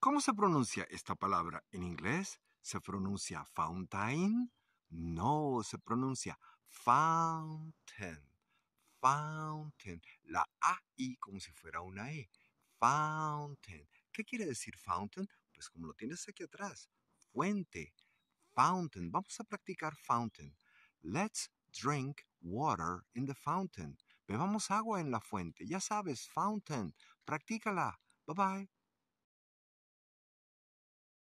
¿Cómo se pronuncia esta palabra en inglés? ¿Se pronuncia fountain? No, se pronuncia fountain. Fountain. La A-I como si fuera una E. Fountain. ¿Qué quiere decir fountain? Pues como lo tienes aquí atrás. Fuente. Fountain. Vamos a practicar fountain. Let's drink water in the fountain. Bebamos agua en la fuente. Ya sabes, fountain. Practícala. Bye bye.